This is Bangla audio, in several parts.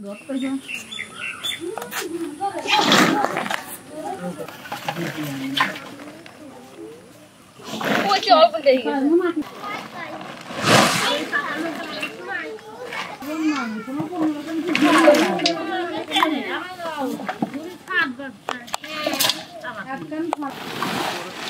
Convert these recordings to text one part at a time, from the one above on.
Muito. Thank you.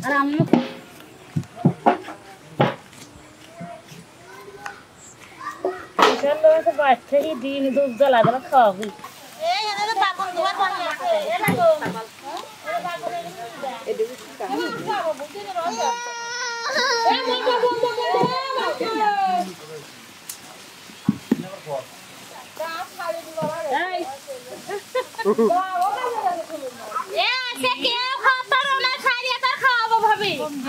আর আমি বাচ্চাই দিন দুধ জ্বালা দেওয়া খাওয়াবি Hey!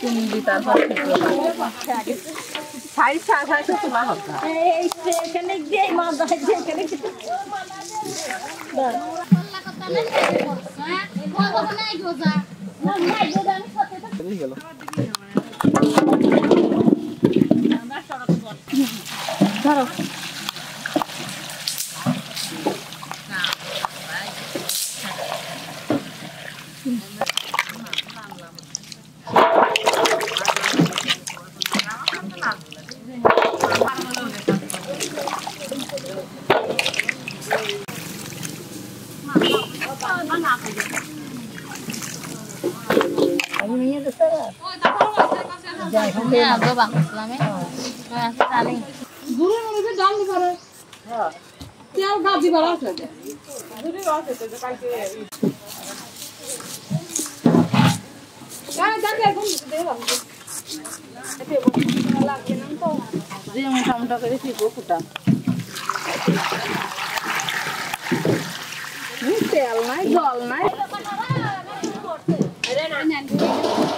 Şimdi ben Hayır, sen sen çok ulan hatta. Ee, işte kendi gideyim abla, kendi gideyim. Bak. Tarafı. Iya, gue bang Islami. Masih tali. Dulu mana sih jalan di mana? Tiap kali di mana saja. Dulu mana saja kaki. Jangan jangan aku deh bang. Dia macam tak kerja sih gue kuda. Ini tel naik, jol naik. Ada nanti.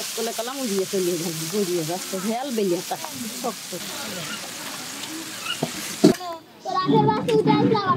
আসলে কলাম দিয়ে চলে গেল গড়িয়ে যাচ্ছে হেল বেলিয়ে তা শক্ত তোরা আশেপাশে উঠে আসলাম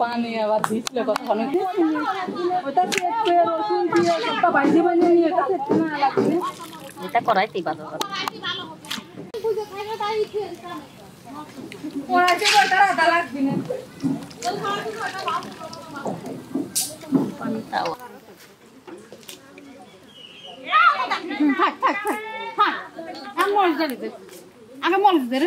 পানি আবার দিছিল কতক্ষণ এটা করাইতেই পানিটাও থাক থাক থাক থাক। আমি মরিচ দিতে আগে মরিচ দিয়ে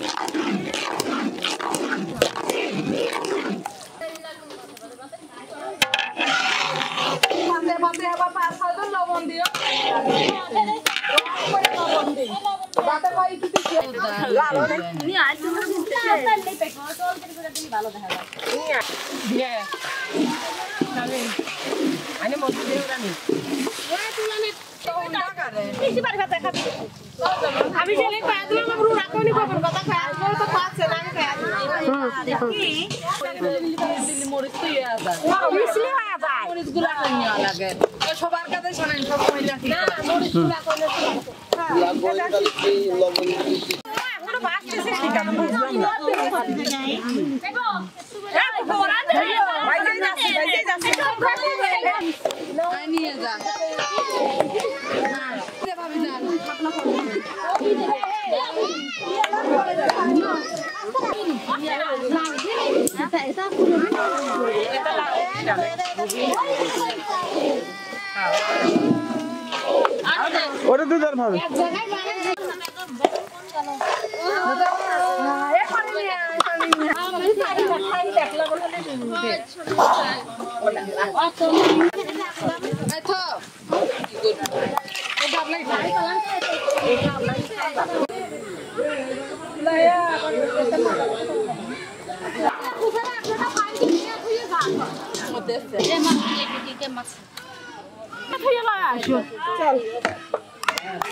আমি ছেলে পায় দিলাম আমার রাখনি খবর কথা খায় আমার তো পাচ্ছে না আমি খায় দিল্লি মরিচ তো ইয়ে আছে মরিচগুলা লাগে। সবার কাছে শোনেন সব মহিলা কি মরিচগুলা নিয়ে যা ভাবি যান ওটা দুধ আর ভাবে thấy lo à chưa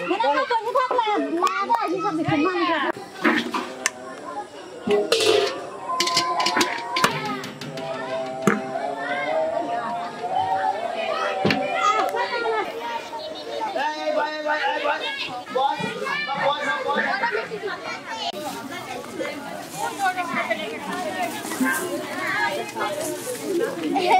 nó nó còn thắc là la đó chứ không phải măng Thank you. Ừ.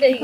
Để.